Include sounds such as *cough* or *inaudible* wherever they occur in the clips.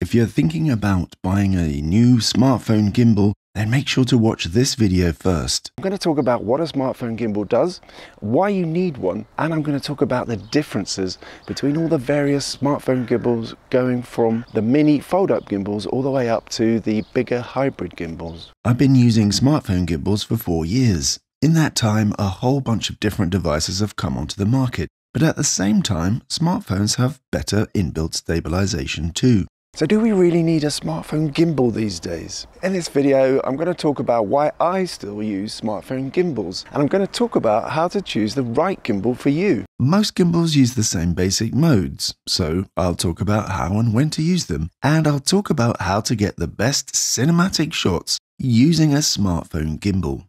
If you're thinking about buying a new smartphone gimbal, then make sure to watch this video first. I'm going to talk about what a smartphone gimbal does, why you need one, and I'm going to talk about the differences between all the various smartphone gimbals going from the mini fold-up gimbals all the way up to the bigger hybrid gimbals. I've been using smartphone gimbals for four years. In that time, a whole bunch of different devices have come onto the market, but at the same time, smartphones have better inbuilt stabilization too. So do we really need a smartphone gimbal these days? In this video, I'm going to talk about why I still use smartphone gimbals, and I'm going to talk about how to choose the right gimbal for you. Most gimbals use the same basic modes, so I'll talk about how and when to use them, and I'll talk about how to get the best cinematic shots using a smartphone gimbal.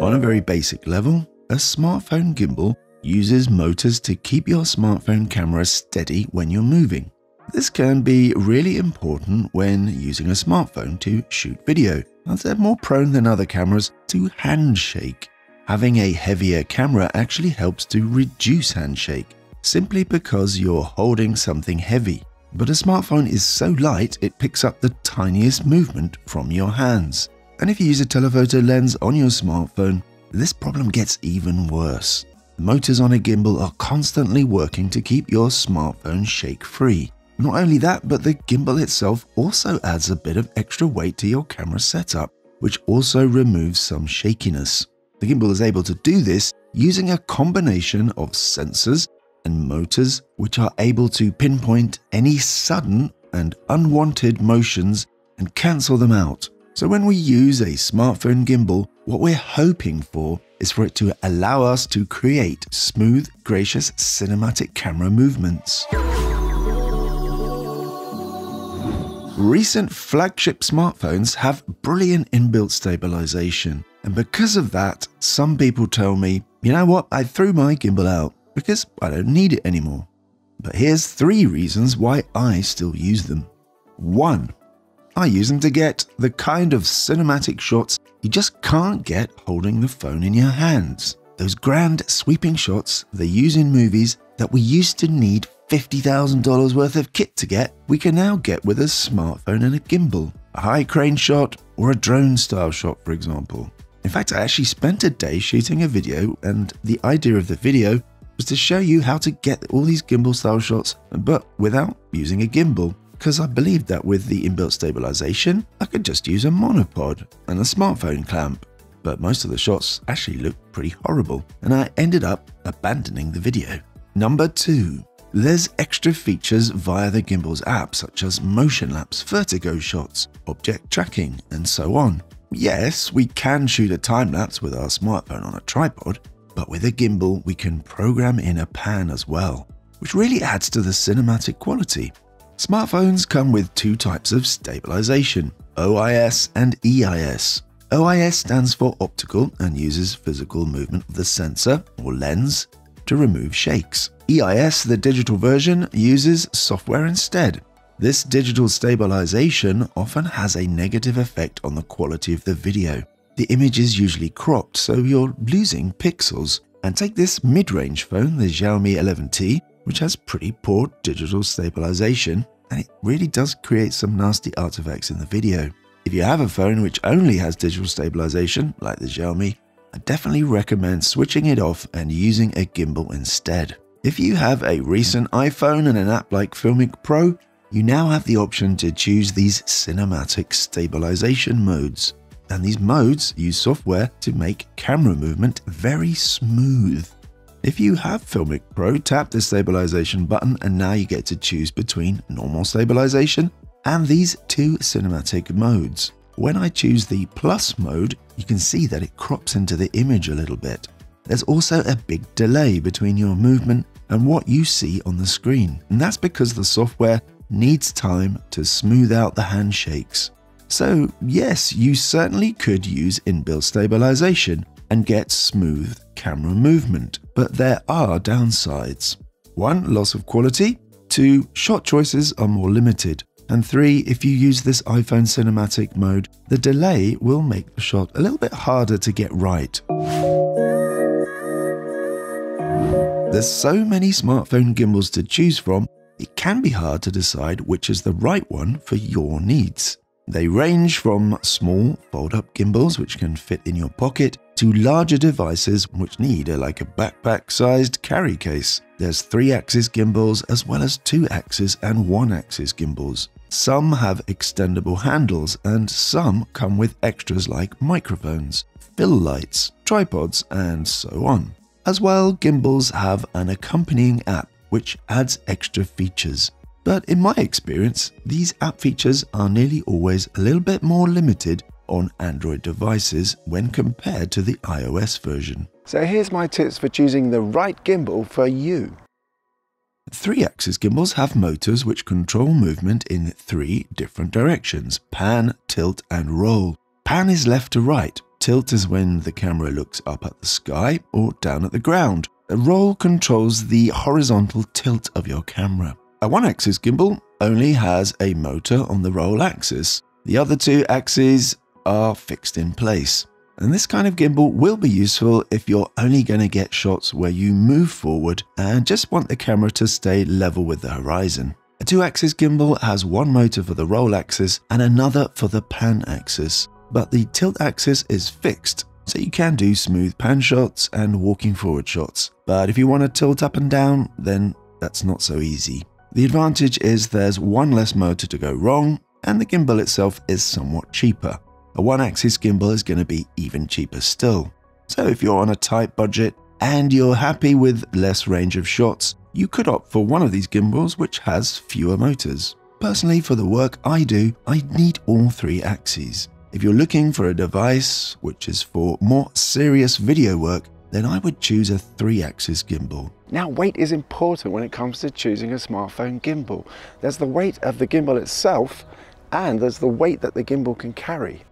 On a very basic level, a smartphone gimbal uses motors to keep your smartphone camera steady when you're moving. This can be really important when using a smartphone to shoot video, as they're more prone than other cameras to handshake. Having a heavier camera actually helps to reduce handshake, simply because you're holding something heavy. But a smartphone is so light it picks up the tiniest movement from your hands. And if you use a telephoto lens on your smartphone, this problem gets even worse. Motors on a gimbal are constantly working to keep your smartphone shake free. Not only that, but the gimbal itself also adds a bit of extra weight to your camera setup, which also removes some shakiness. The gimbal is able to do this using a combination of sensors and motors which are able to pinpoint any sudden and unwanted motions and cancel them out. So when we use a smartphone gimbal, what we're hoping for is for it to allow us to create smooth, gracious cinematic camera movements. Recent flagship smartphones have brilliant inbuilt stabilization, and because of that, some people tell me, you know what, I threw my gimbal out because I don't need it anymore. But here's three reasons why I still use them. 1. I use them to get the kind of cinematic shots you just can't get holding the phone in your hands. Those grand sweeping shots they use in movies that we used to need $50,000 worth of kit to get, we can now get with a smartphone and a gimbal. A high crane shot or a drone style shot, for example. In fact, I actually spent a day shooting a video, and the idea of the video was to show you how to get all these gimbal style shots, but without using a gimbal because I believed that with the inbuilt stabilization, I could just use a monopod and a smartphone clamp. But most of the shots actually looked pretty horrible, and I ended up abandoning the video. Number 2. There's extra features via the gimbal's app such as motion lapse, vertigo shots, object tracking, and so on. Yes, we can shoot a time lapse with our smartphone on a tripod, but with a gimbal we can program in a pan as well, which really adds to the cinematic quality. Smartphones come with two types of stabilization, OIS and EIS. OIS stands for optical and uses physical movement of the sensor or lens to remove shakes. EIS, the digital version, uses software instead. This digital stabilization often has a negative effect on the quality of the video. The image is usually cropped, so you're losing pixels. And take this mid-range phone, the Xiaomi 11T, which has pretty poor digital stabilization, and it really does create some nasty artifacts in the video. If you have a phone which only has digital stabilization, like the Xiaomi, I definitely recommend switching it off and using a gimbal instead. If you have a recent iPhone and an app like Filmic Pro, you now have the option to choose these cinematic stabilization modes. And these modes use software to make camera movement very smooth. If you have Filmic Pro, tap the stabilization button and now you get to choose between normal stabilization and these two cinematic modes. When I choose the plus mode, you can see that it crops into the image a little bit. There's also a big delay between your movement and what you see on the screen, and that's because the software needs time to smooth out the handshakes. So yes, you certainly could use inbuilt stabilization and get smooth camera movement, but there are downsides. 1. Loss of quality. 2. Shot choices are more limited. And 3. If you use this iPhone cinematic mode, the delay will make the shot a little bit harder to get right. There's so many smartphone gimbals to choose from, it can be hard to decide which is the right one for your needs. They range from small fold up gimbals which can fit in your pocket to larger devices which need a, like a backpack sized carry case. There's 3 axis gimbals as well as 2 axis and 1 axis gimbals. Some have extendable handles and some come with extras like microphones, fill lights, tripods, and so on. As well, gimbals have an accompanying app which adds extra features. But in my experience, these app features are nearly always a little bit more limited on Android devices when compared to the iOS version. So here's my tips for choosing the right gimbal for you. Three axis gimbals have motors which control movement in three different directions pan, tilt, and roll. Pan is left to right, tilt is when the camera looks up at the sky or down at the ground. A roll controls the horizontal tilt of your camera. A one-axis gimbal only has a motor on the roll axis. The other two axes are fixed in place. And this kind of gimbal will be useful if you're only going to get shots where you move forward and just want the camera to stay level with the horizon. A two-axis gimbal has one motor for the roll axis and another for the pan axis, but the tilt axis is fixed, so you can do smooth pan shots and walking forward shots. But if you want to tilt up and down, then that's not so easy. The advantage is there's one less motor to go wrong, and the gimbal itself is somewhat cheaper. A one axis gimbal is going to be even cheaper still. So if you're on a tight budget and you're happy with less range of shots, you could opt for one of these gimbals which has fewer motors. Personally, for the work I do, I need all three axes. If you're looking for a device which is for more serious video work, then I would choose a three axis gimbal. Now, weight is important when it comes to choosing a smartphone gimbal. There's the weight of the gimbal itself, and there's the weight that the gimbal can carry.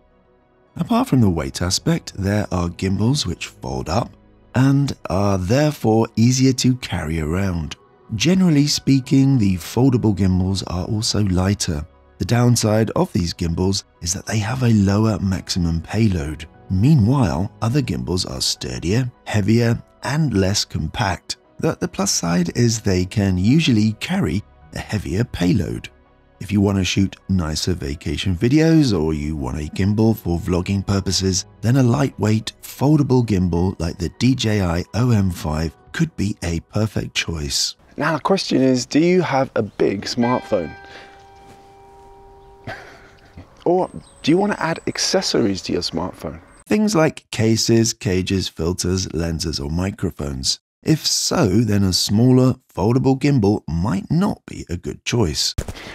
Apart from the weight aspect, there are gimbals which fold up and are therefore easier to carry around. Generally speaking, the foldable gimbals are also lighter. The downside of these gimbals is that they have a lower maximum payload. Meanwhile, other gimbals are sturdier, heavier, and less compact. The, the plus side is they can usually carry a heavier payload. If you want to shoot nicer vacation videos or you want a gimbal for vlogging purposes, then a lightweight, foldable gimbal like the DJI OM5 could be a perfect choice. Now the question is, do you have a big smartphone? *laughs* or do you want to add accessories to your smartphone? Things like cases, cages, filters, lenses, or microphones. If so, then a smaller, foldable gimbal might not be a good choice.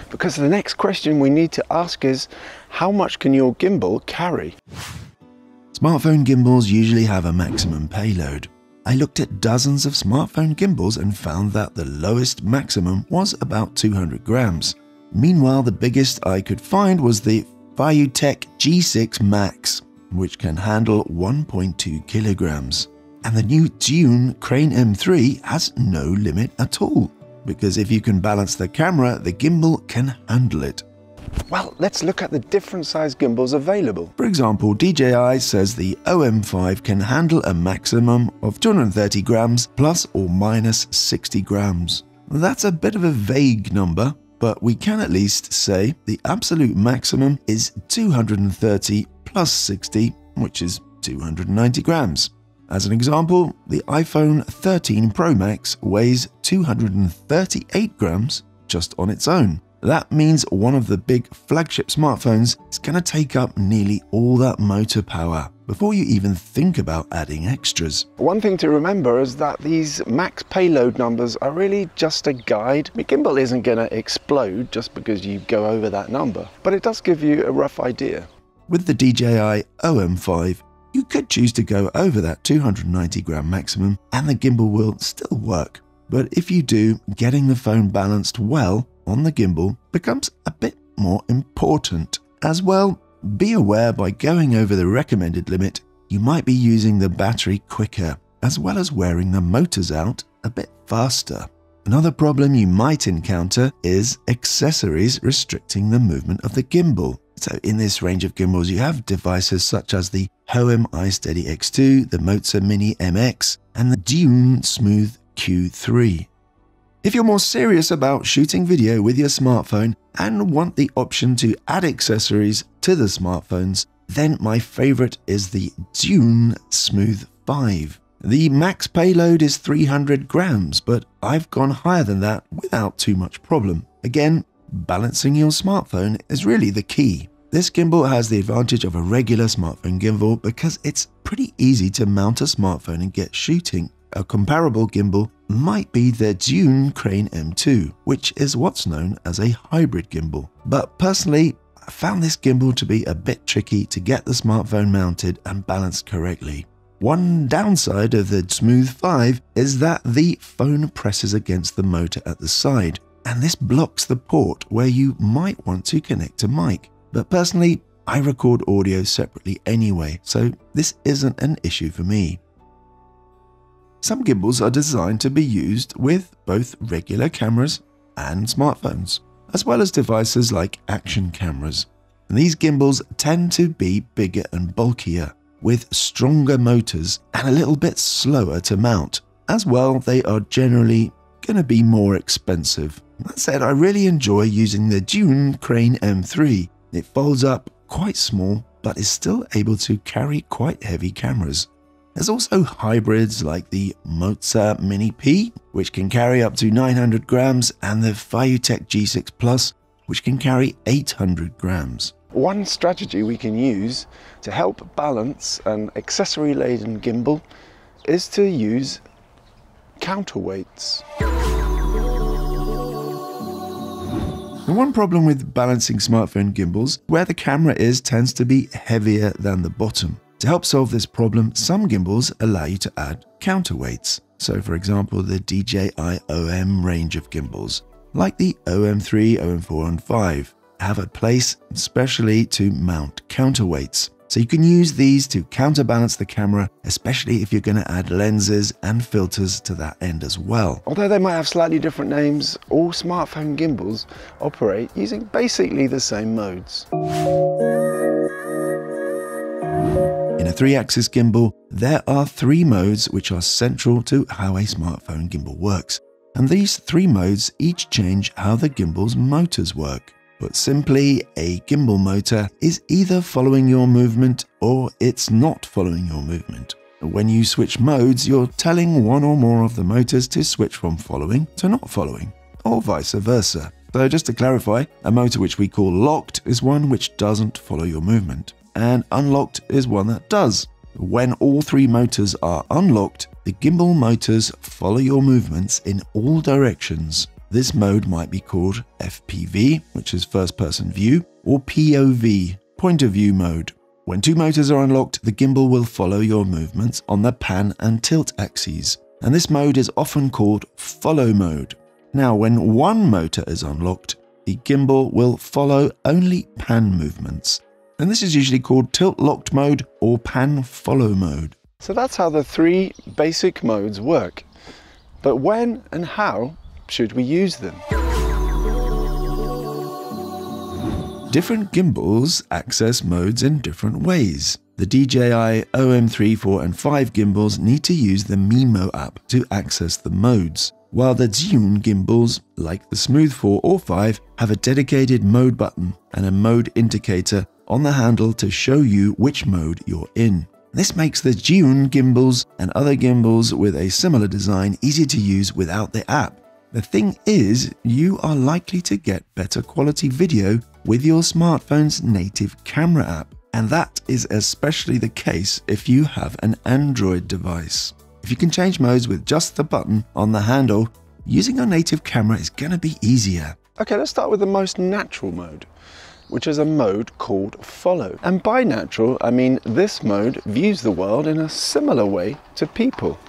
Because the next question we need to ask is, how much can your gimbal carry? Smartphone gimbals usually have a maximum payload. I looked at dozens of smartphone gimbals and found that the lowest maximum was about 200 grams. Meanwhile, the biggest I could find was the FeiyuTech G6 Max, which can handle 1.2 kilograms. And the new Zhiyun Crane M3 has no limit at all, because if you can balance the camera, the gimbal can handle it. Well, let's look at the different size gimbals available. For example, DJI says the OM5 can handle a maximum of 230 grams plus or minus 60 grams. That's a bit of a vague number, but we can at least say the absolute maximum is 230 plus 60, which is 290 grams. As an example, the iPhone 13 Pro Max weighs 238 grams just on its own. That means one of the big flagship smartphones is going to take up nearly all that motor power before you even think about adding extras. One thing to remember is that these max payload numbers are really just a guide. The gimbal isn't going to explode just because you go over that number, but it does give you a rough idea. With the DJI OM5, you could choose to go over that 290 gram maximum and the gimbal will still work. But if you do, getting the phone balanced well on the gimbal becomes a bit more important. As well, be aware by going over the recommended limit, you might be using the battery quicker, as well as wearing the motors out a bit faster. Another problem you might encounter is accessories restricting the movement of the gimbal. So in this range of gimbals, you have devices such as the Hohem iSteady X2, the Moza Mini MX, and the Zhiyun Smooth Q3. If you're more serious about shooting video with your smartphone and want the option to add accessories to the smartphones, then my favorite is the Zhiyun Smooth 5. The max payload is 300 grams, but I've gone higher than that without too much problem. Again, balancing your smartphone is really the key. This gimbal has the advantage of a regular smartphone gimbal because it's pretty easy to mount a smartphone and get shooting. A comparable gimbal might be the Zhiyun Crane M2, which is what's known as a hybrid gimbal. But personally, I found this gimbal to be a bit tricky to get the smartphone mounted and balanced correctly. One downside of the Smooth 5 is that the phone presses against the motor at the side, and this blocks the port where you might want to connect a mic. But personally, I record audio separately anyway, so this isn't an issue for me. Some gimbals are designed to be used with both regular cameras and smartphones, as well as devices like action cameras. And these gimbals tend to be bigger and bulkier, with stronger motors and a little bit slower to mount. As well, they are generally going to be more expensive. That said, I really enjoy using the Zhiyun Crane M3. It folds up quite small, but is still able to carry quite heavy cameras. There's also hybrids like the Moza Mini P, which can carry up to 900 grams, and the FeiyuTech G6 Plus, which can carry 800 grams. One strategy we can use to help balance an accessory laden gimbal is to use counterweights. The one problem with balancing smartphone gimbals, where the camera is, tends to be heavier than the bottom. To help solve this problem, some gimbals allow you to add counterweights. So for example, the DJI OM range of gimbals, like the OM3, OM4 and 5, have a place especially to mount counterweights. So you can use these to counterbalance the camera, especially if you're going to add lenses and filters to that end as well. Although they might have slightly different names, all smartphone gimbals operate using basically the same modes. In a three axis gimbal, there are three modes which are central to how a smartphone gimbal works. And these three modes each change how the gimbal's motors work. Put simply, a gimbal motor is either following your movement or it's not following your movement. When you switch modes, you're telling one or more of the motors to switch from following to not following, or vice versa. So just to clarify, a motor which we call locked is one which doesn't follow your movement and unlocked is one that does. When all three motors are unlocked, the gimbal motors follow your movements in all directions. This mode might be called FPV, which is first person view, or POV, point of view mode. When two motors are unlocked, the gimbal will follow your movements on the pan and tilt axes, and this mode is often called follow mode. Now, when one motor is unlocked, the gimbal will follow only pan movements, and this is usually called tilt locked mode or pan follow mode. So that's how the three basic modes work. But when and how should we use them? Different gimbals access modes in different ways. The DJI OM3, 4 and 5 gimbals need to use the Mimo app to access the modes, while the Zhiyun gimbals, like the Smooth 4 or 5, have a dedicated mode button and a mode indicator on the handle to show you which mode you're in. This makes the Zhiyun gimbals and other gimbals with a similar design easy to use without the app. The thing is, you are likely to get better quality video with your smartphone's native camera app, and that is especially the case if you have an Android device. If you can change modes with just the button on the handle, using your native camera is going to be easier. Okay, let's start with the most natural mode which is a mode called follow. And by natural, I mean this mode views the world in a similar way to people.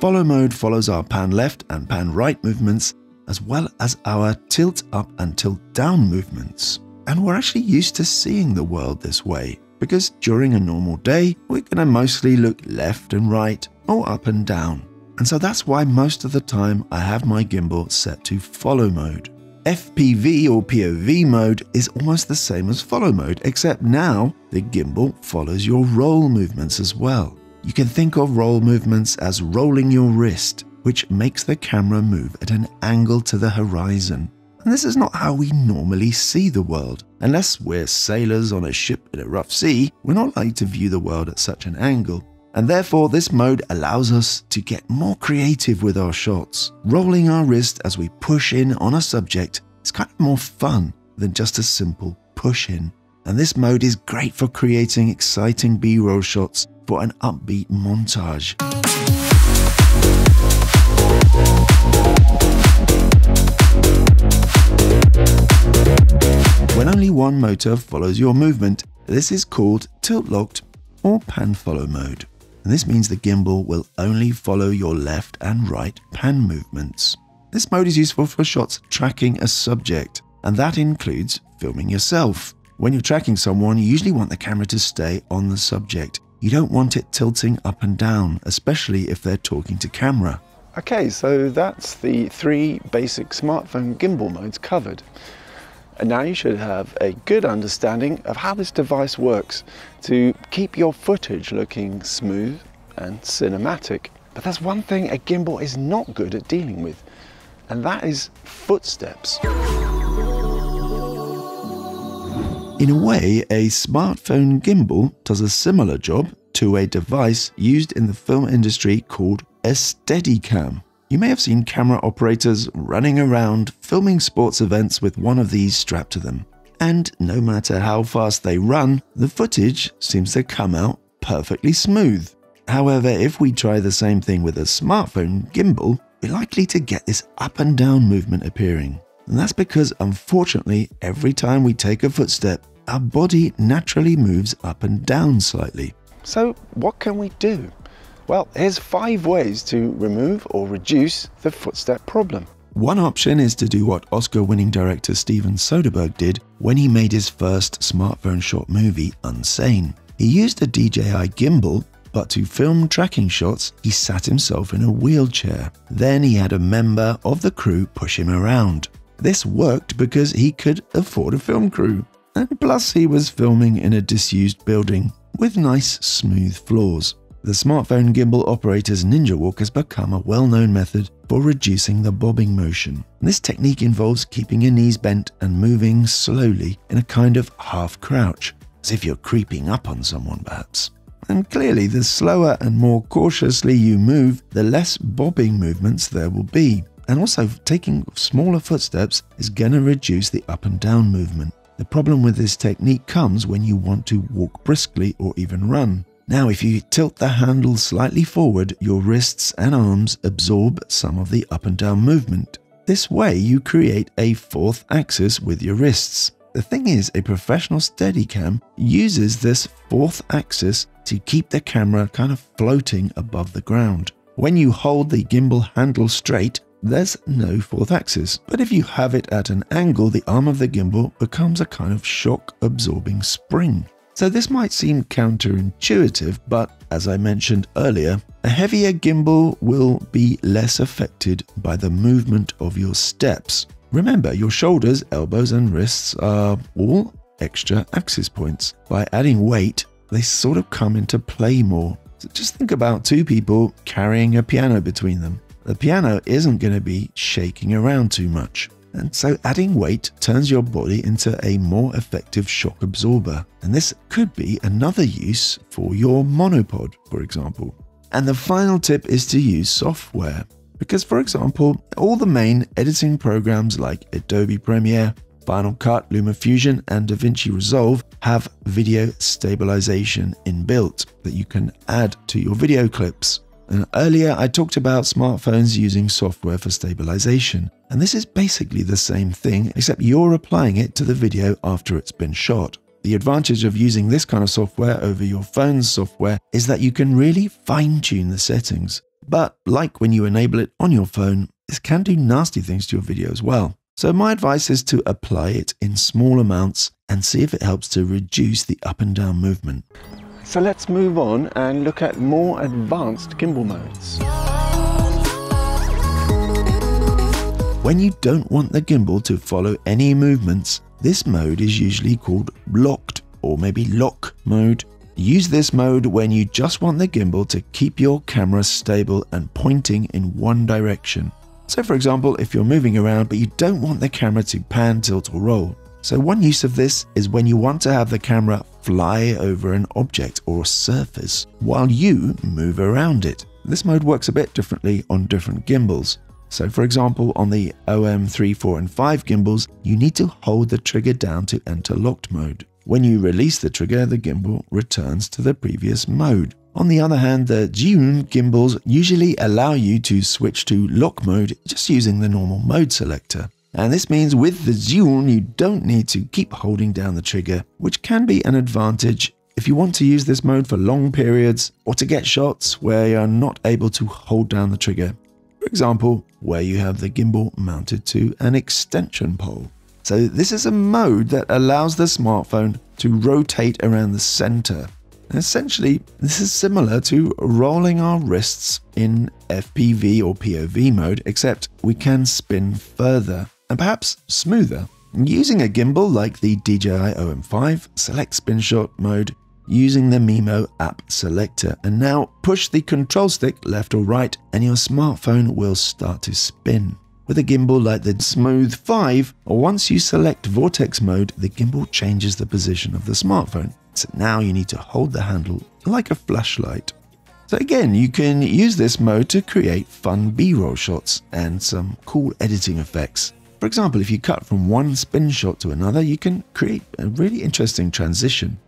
Follow mode follows our pan left and pan right movements, as well as our tilt up and tilt down movements. And we're actually used to seeing the world this way, because during a normal day, we're going to mostly look left and right or up and down. And so that's why most of the time I have my gimbal set to follow mode. FPV or POV mode is almost the same as follow mode, except now the gimbal follows your roll movements as well. You can think of roll movements as rolling your wrist, which makes the camera move at an angle to the horizon. And this is not how we normally see the world. Unless we're sailors on a ship in a rough sea, we're not likely to view the world at such an angle. And therefore, this mode allows us to get more creative with our shots. Rolling our wrist as we push in on a subject is kind of more fun than just a simple push in. And this mode is great for creating exciting B roll shots for an upbeat montage. When only one motor follows your movement, this is called tilt locked or pan follow mode. And this means the gimbal will only follow your left and right pan movements. This mode is useful for shots tracking a subject, and that includes filming yourself. When you're tracking someone, you usually want the camera to stay on the subject. You don't want it tilting up and down, especially if they're talking to camera. Okay, so that's the three basic smartphone gimbal modes covered. And now you should have a good understanding of how this device works to keep your footage looking smooth and cinematic. But there's one thing a gimbal is not good at dealing with, and that is footsteps. In a way, a smartphone gimbal does a similar job to a device used in the film industry called a Steadicam. You may have seen camera operators running around filming sports events with one of these strapped to them. And no matter how fast they run, the footage seems to come out perfectly smooth. However, if we try the same thing with a smartphone gimbal, we're likely to get this up and down movement appearing. And that's because, unfortunately, every time we take a footstep, our body naturally moves up and down slightly. So, what can we do? Well, here's five ways to remove or reduce the footstep problem. One option is to do what Oscar winning director Steven Soderbergh did when he made his first smartphone short movie, Unsane. He used a DJI gimbal, but to film tracking shots, he sat himself in a wheelchair. Then he had a member of the crew push him around. This worked because he could afford a film crew. Plus, he was filming in a disused building with nice, smooth floors. The smartphone gimbal operator's ninja walk has become a well known method for reducing the bobbing motion. This technique involves keeping your knees bent and moving slowly in a kind of half crouch, as if you're creeping up on someone, perhaps. And clearly, the slower and more cautiously you move, the less bobbing movements there will be. And also, taking smaller footsteps is going to reduce the up and down movement. The problem with this technique comes when you want to walk briskly or even run. Now, if you tilt the handle slightly forward, your wrists and arms absorb some of the up and down movement. This way, you create a fourth axis with your wrists. The thing is, a professional Steadicam uses this fourth axis to keep the camera kind of floating above the ground. When you hold the gimbal handle straight, there's no fourth axis. But if you have it at an angle, the arm of the gimbal becomes a kind of shock absorbing spring. So this might seem counterintuitive, but as I mentioned earlier, a heavier gimbal will be less affected by the movement of your steps. Remember, your shoulders, elbows, and wrists are all extra axis points. By adding weight, they sort of come into play more. So just think about two people carrying a piano between them. The piano isn't going to be shaking around too much. And so adding weight turns your body into a more effective shock absorber. And this could be another use for your monopod, for example. And the final tip is to use software. Because, for example, all the main editing programs like Adobe Premiere, Final Cut, LumaFusion, and DaVinci Resolve have video stabilization inbuilt that you can add to your video clips. And earlier, I talked about smartphones using software for stabilization. And this is basically the same thing, except you're applying it to the video after it's been shot. The advantage of using this kind of software over your phone's software is that you can really fine tune the settings. But like when you enable it on your phone, this can do nasty things to your video as well. So my advice is to apply it in small amounts and see if it helps to reduce the up and down movement. So let's move on and look at more advanced gimbal modes. When you don't want the gimbal to follow any movements, this mode is usually called locked or maybe lock mode. Use this mode when you just want the gimbal to keep your camera stable and pointing in one direction. So for example, if you're moving around but you don't want the camera to pan, tilt or roll. So one use of this is when you want to have the camera fly over an object or a surface while you move around it. This mode works a bit differently on different gimbals. So for example, on the OM3, 4 and 5 gimbals, you need to hold the trigger down to enter locked mode. When you release the trigger, the gimbal returns to the previous mode. On the other hand, the Zhiyun gimbals usually allow you to switch to lock mode just using the normal mode selector. And this means with the Zhiyun, you don't need to keep holding down the trigger, which can be an advantage if you want to use this mode for long periods or to get shots where you're not able to hold down the trigger. For example, where you have the gimbal mounted to an extension pole. So this is a mode that allows the smartphone to rotate around the center. essentially, this is similar to rolling our wrists in FPV or POV mode, except we can spin further and perhaps smoother. Using a gimbal like the DJI OM5, select spin shot mode using the Mimo app selector and now push the control stick left or right and your smartphone will start to spin. With a gimbal like the Smooth 5, once you select Vortex mode, the gimbal changes the position of the smartphone. So now you need to hold the handle like a flashlight. So again, you can use this mode to create fun B-roll shots and some cool editing effects. For example, if you cut from one spin shot to another, you can create a really interesting transition.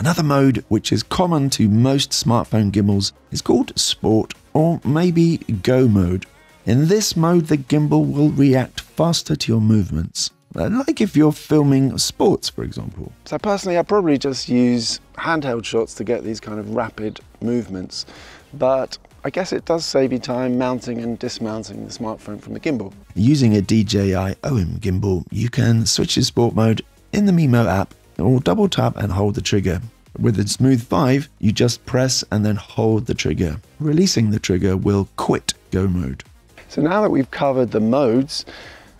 Another mode, which is common to most smartphone gimbals, is called Sport or maybe Go mode. In this mode, the gimbal will react faster to your movements, uh, like if you're filming sports, for example. So personally, I probably just use handheld shots to get these kind of rapid movements, but I guess it does save you time mounting and dismounting the smartphone from the gimbal. Using a DJI OM gimbal, you can switch to sport mode in the Mimo app or double tap and hold the trigger. With the Smooth 5, you just press and then hold the trigger. Releasing the trigger will quit Go mode. So now that we've covered the modes,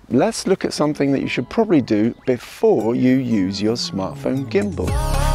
let's look at something that you should probably do before you use your smartphone gimbal.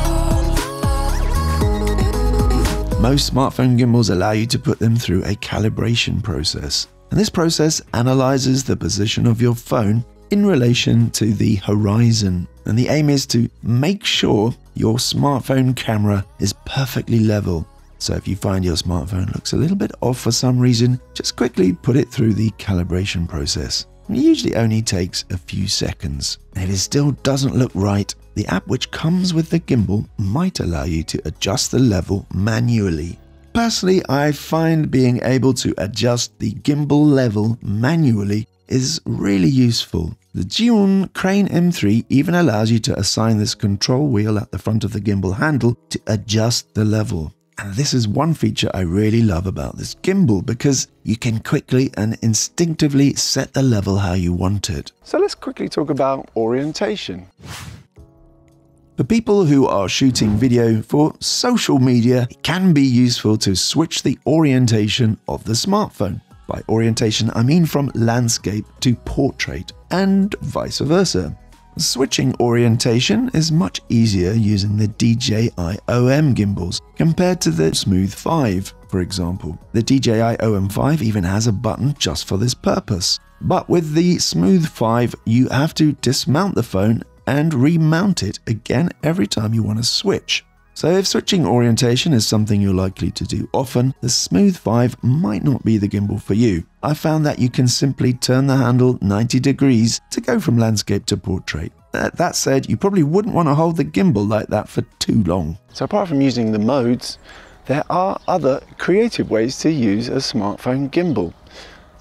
Most smartphone gimbals allow you to put them through a calibration process. And this process analyzes the position of your phone in relation to the horizon. And the aim is to make sure your smartphone camera is perfectly level. So if you find your smartphone looks a little bit off for some reason, just quickly put it through the calibration process. It usually only takes a few seconds. And If it still doesn't look right, the app which comes with the gimbal might allow you to adjust the level manually. Personally, I find being able to adjust the gimbal level manually is really useful. The Zhiyun Crane M3 even allows you to assign this control wheel at the front of the gimbal handle to adjust the level. And this is one feature I really love about this gimbal because you can quickly and instinctively set the level how you want it. So let's quickly talk about orientation. For people who are shooting video for social media, it can be useful to switch the orientation of the smartphone. By orientation, I mean from landscape to portrait, and vice versa. Switching orientation is much easier using the DJI OM gimbals compared to the Smooth 5, for example. The DJI OM5 even has a button just for this purpose. But with the Smooth 5, you have to dismount the phone and remount it again every time you want to switch. So if switching orientation is something you're likely to do often, the Smooth 5 might not be the gimbal for you. I found that you can simply turn the handle 90 degrees to go from landscape to portrait. That said, you probably wouldn't want to hold the gimbal like that for too long. So apart from using the modes, there are other creative ways to use a smartphone gimbal.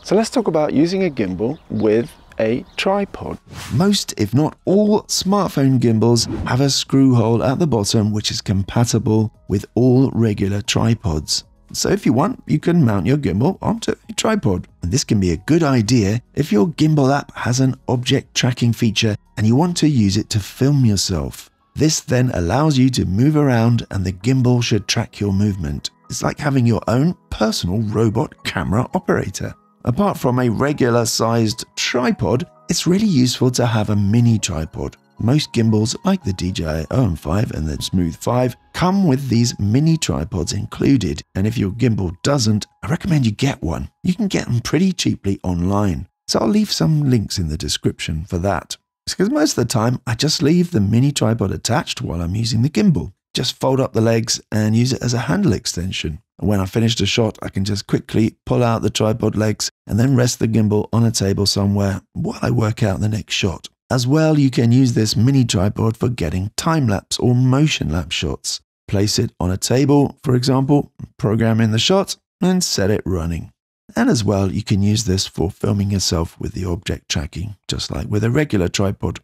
So let's talk about using a gimbal with a tripod. Most, if not all, smartphone gimbals have a screw hole at the bottom which is compatible with all regular tripods. So if you want, you can mount your gimbal onto a tripod. And this can be a good idea if your gimbal app has an object tracking feature and you want to use it to film yourself. This then allows you to move around and the gimbal should track your movement. It's like having your own personal robot camera operator. Apart from a regular sized tripod, it's really useful to have a mini tripod. most gimbals, like the DJI OM5 and the Smooth 5, come with these mini tripods included. And if your gimbal doesn't, I recommend you get one. You can get them pretty cheaply online. So I'll leave some links in the description for that. because most of the time I just leave the mini tripod attached while I'm using the gimbal. Just fold up the legs and use it as a handle extension. And when I finished a shot, I can just quickly pull out the tripod legs and then rest the gimbal on a table somewhere while I work out the next shot. As well, you can use this mini tripod for getting time lapse or motion lapse shots. Place it on a table, for example, program in the shot, and set it running. And as well, you can use this for filming yourself with the object tracking, just like with a regular tripod.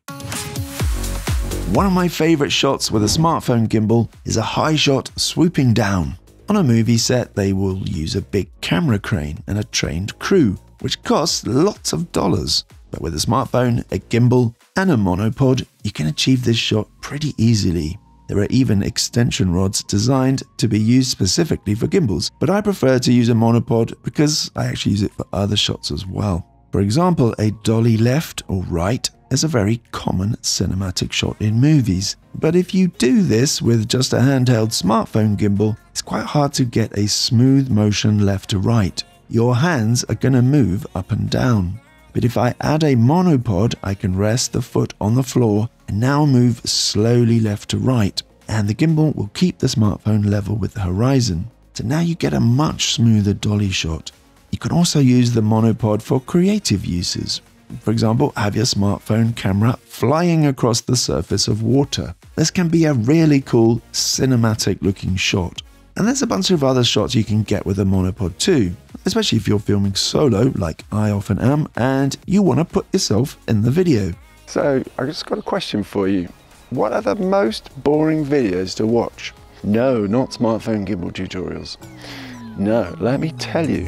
One of my favorite shots with a smartphone gimbal is a high shot swooping down. On a movie set, they will use a big camera crane and a trained crew, which costs lots of dollars. But with a smartphone, a gimbal, and a monopod, you can achieve this shot pretty easily. There are even extension rods designed to be used specifically for gimbals, but I prefer to use a monopod because I actually use it for other shots as well. For example, a dolly left or right is a very common cinematic shot in movies. But if you do this with just a handheld smartphone gimbal, it's quite hard to get a smooth motion left to right. Your hands are going to move up and down. But if I add a monopod, I can rest the foot on the floor and now move slowly left to right, and the gimbal will keep the smartphone level with the horizon. So now you get a much smoother dolly shot. You can also use the monopod for creative uses. For example, have your smartphone camera flying across the surface of water. This can be a really cool cinematic looking shot. And there's a bunch of other shots you can get with a monopod too, especially if you're filming solo, like I often am, and you want to put yourself in the video. So, I just got a question for you. What are the most boring videos to watch? No, not smartphone gimbal tutorials. No, let me tell you.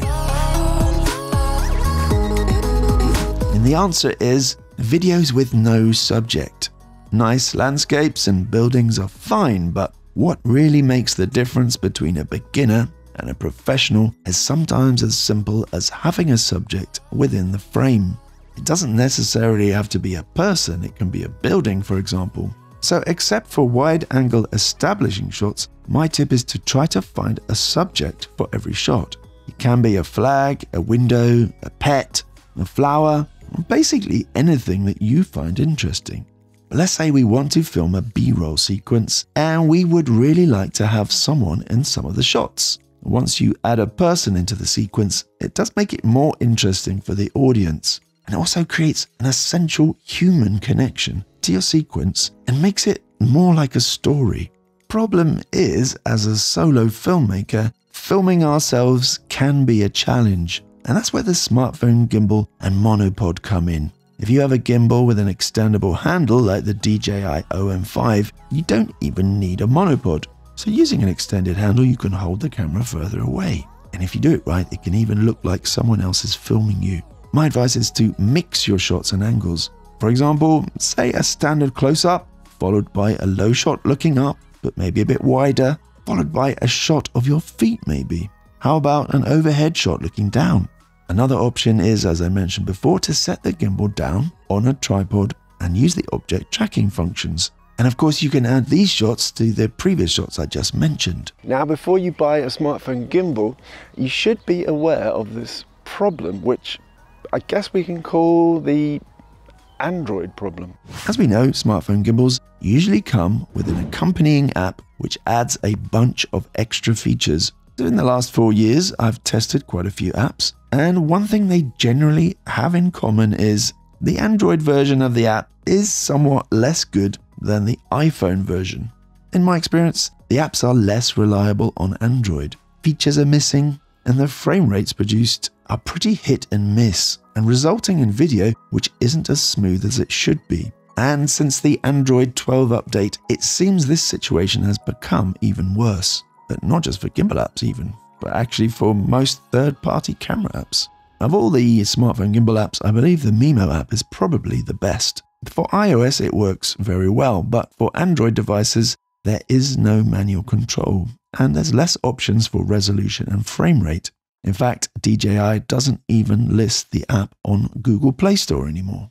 And the answer is videos with no subject. Nice landscapes and buildings are fine, but what really makes the difference between a beginner and a professional is sometimes as simple as having a subject within the frame. It doesn't necessarily have to be a person, it can be a building, for example. So, except for wide angle establishing shots, my tip is to try to find a subject for every shot. It can be a flag, a window, a pet, a flower, basically anything that you find interesting. Let's say we want to film a B roll sequence and we would really like to have someone in some of the shots. Once you add a person into the sequence, it does make it more interesting for the audience and also creates an essential human connection to your sequence and makes it more like a story. Problem is, as a solo filmmaker, filming ourselves can be a challenge and that's where the smartphone gimbal and monopod come in. If you have a gimbal with an extendable handle like the DJI OM5, you don't even need a monopod. So using an extended handle, you can hold the camera further away. And if you do it right, it can even look like someone else is filming you. My advice is to mix your shots and angles. For example, say a standard close up, followed by a low shot looking up, but maybe a bit wider, followed by a shot of your feet, maybe. How about an overhead shot looking down? Another option is, as I mentioned before, to set the gimbal down on a tripod and use the object tracking functions. And of course, you can add these shots to the previous shots I just mentioned. Now, before you buy a smartphone gimbal, you should be aware of this problem, which I guess we can call the Android problem. As we know, smartphone gimbals usually come with an accompanying app which adds a bunch of extra features. So in the last four years, I've tested quite a few apps and one thing they generally have in common is the Android version of the app is somewhat less good than the iPhone version. In my experience, the apps are less reliable on Android. Features are missing, and the frame rates produced are pretty hit and miss, and resulting in video which isn't as smooth as it should be. And since the Android 12 update, it seems this situation has become even worse. But not just for gimbal apps, even but actually for most third party camera apps. Of all the smartphone gimbal apps, I believe the Mimo app is probably the best. For iOS, it works very well, but for Android devices, there is no manual control, and there's less options for resolution and frame rate. In fact, DJI doesn't even list the app on Google Play Store anymore.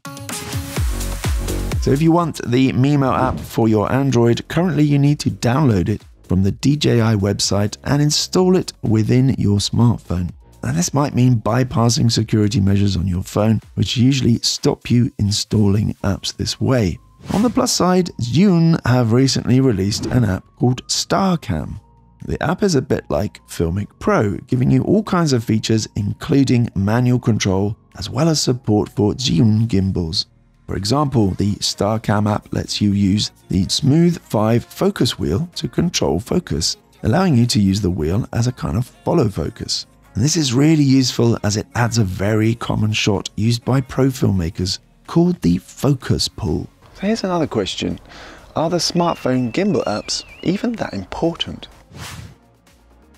So if you want the Mimo app for your Android, currently you need to download it from the DJI website and install it within your smartphone. Now, this might mean bypassing security measures on your phone, which usually stop you installing apps this way. On the plus side, Zhiyun have recently released an app called StarCam. The app is a bit like Filmic Pro, giving you all kinds of features including manual control as well as support for Zhiyun gimbals. For example, the StarCam app lets you use the Smooth 5 focus wheel to control focus, allowing you to use the wheel as a kind of follow focus. And this is really useful as it adds a very common shot used by pro filmmakers called the focus pull. So here's another question. Are the smartphone gimbal apps even that important?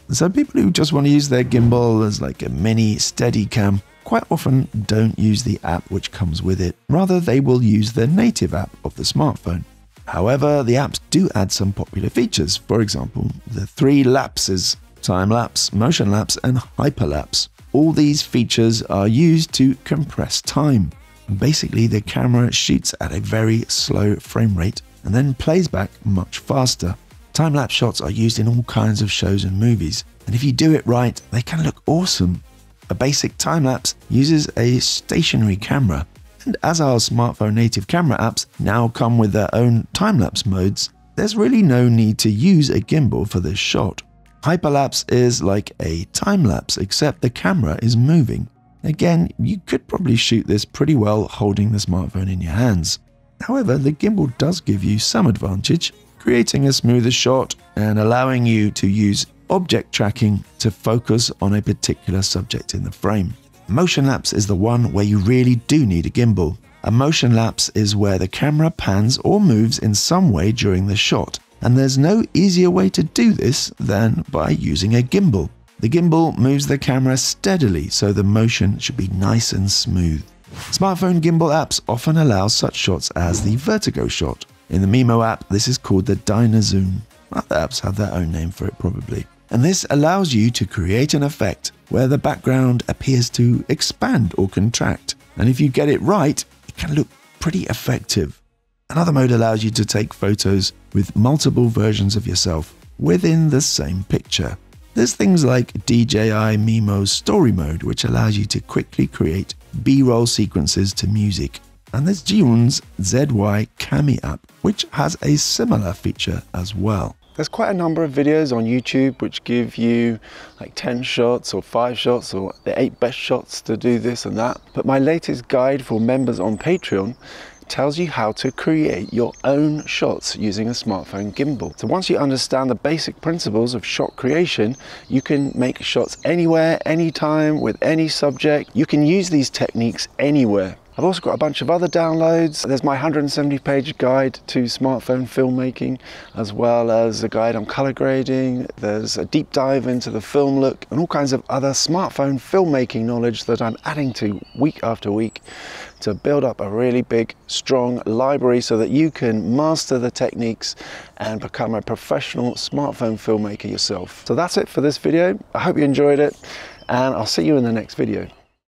So people who just want to use their gimbal as like a mini steady cam quite often don't use the app which comes with it. Rather, they will use the native app of the smartphone. However, the apps do add some popular features. For example, the three lapses time lapse, motion lapse, and hyperlapse. All these features are used to compress time. Basically, the camera shoots at a very slow frame rate and then plays back much faster. Time lapse shots are used in all kinds of shows and movies, and if you do it right, they can look awesome. A basic time lapse uses a stationary camera, and as our smartphone native camera apps now come with their own time lapse modes, there's really no need to use a gimbal for this shot. Hyperlapse is like a time lapse, except the camera is moving. Again, you could probably shoot this pretty well holding the smartphone in your hands. However, the gimbal does give you some advantage, creating a smoother shot and allowing you to use object tracking to focus on a particular subject in the frame. Motion lapse is the one where you really do need a gimbal. A motion lapse is where the camera pans or moves in some way during the shot, and there's no easier way to do this than by using a gimbal. The gimbal moves the camera steadily so the motion should be nice and smooth. Smartphone gimbal apps often allow such shots as the vertigo shot. In the Mimo app, this is called the Dynazoom. Other apps have their own name for it probably. And this allows you to create an effect where the background appears to expand or contract. And if you get it right, it can look pretty effective. Another mode allows you to take photos with multiple versions of yourself within the same picture. There's things like DJI Mimo's Story Mode, which allows you to quickly create B roll sequences to music. And there's Zhiyun's ZY Cami app, which has a similar feature as well. There's quite a number of videos on YouTube which give you like 10 shots or 5 shots or the 8 best shots to do this and that. But my latest guide for members on Patreon tells you how to create your own shots using a smartphone gimbal. So once you understand the basic principles of shot creation, you can make shots anywhere, anytime, with any subject. You can use these techniques anywhere. I've also got a bunch of other downloads. There's my 170 page guide to smartphone filmmaking, as well as a guide on color grading. There's a deep dive into the film look and all kinds of other smartphone filmmaking knowledge that I'm adding to week after week to build up a really big, strong library so that you can master the techniques and become a professional smartphone filmmaker yourself. So that's it for this video. I hope you enjoyed it and I'll see you in the next video.